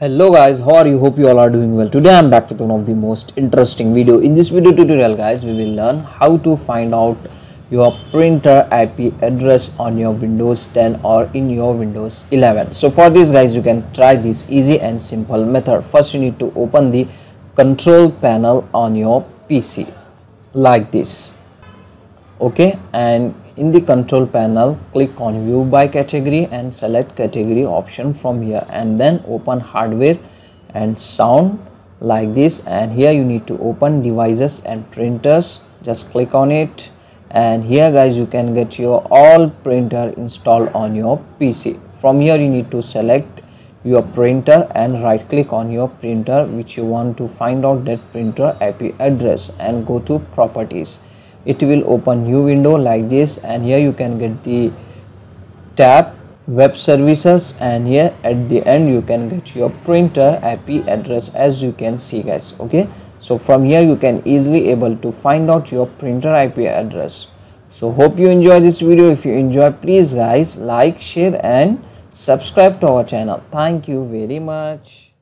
hello guys how are you? Hope you all are doing well. Today i'm back with one of the most interesting video. In this video tutorial guys we will learn how to find out your printer ip address on your windows 10 or in your windows 11 so for this guys you can try this easy and simple method. First you need to open the control panel on your pc like this. Okay and in the control panel click on view by category and select category option from here and then open hardware and sound like this. And here you need to open devices and printers. Just click on it. And here guys you can get your all printer installed on your pc from here you need to select your printer and right click on your printer which you want to find out that printer ip address and go to properties it will open new window like this and here you can get the tab web services and here at the end you can get your printer ip address as you can see guys okay? So from here you can easily able to find out your printer ip address. So hope you enjoy this video. If you enjoy please guys like share and subscribe to our channel. Thank you very much